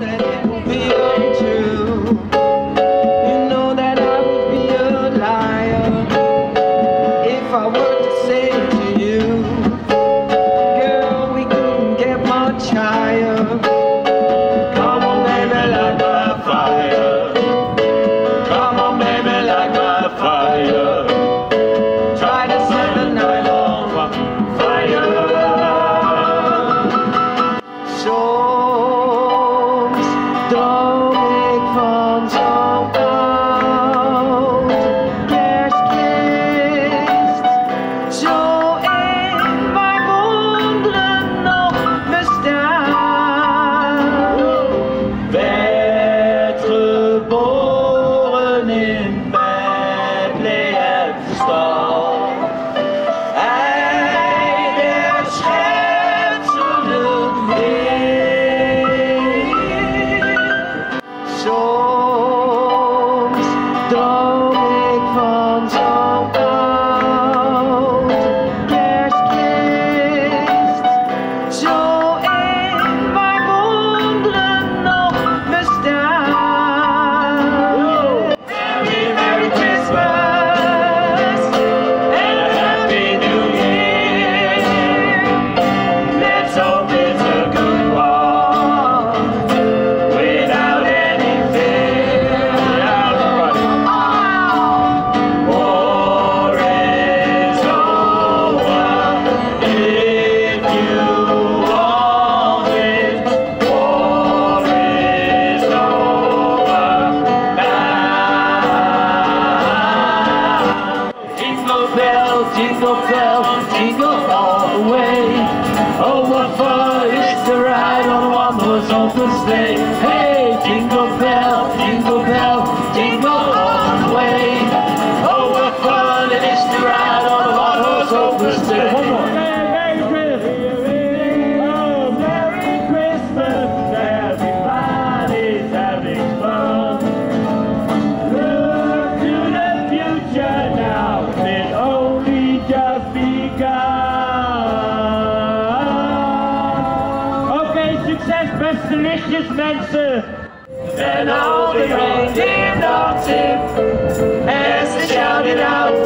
that it will be untrue. 고맙습니다. Jingle bell, jingle bell, jingle all the way. Oh, what fun it is to ride on one horse open sleigh. Hey! vliegjes mensen. En al die hand dort dat es ist ja shout it out.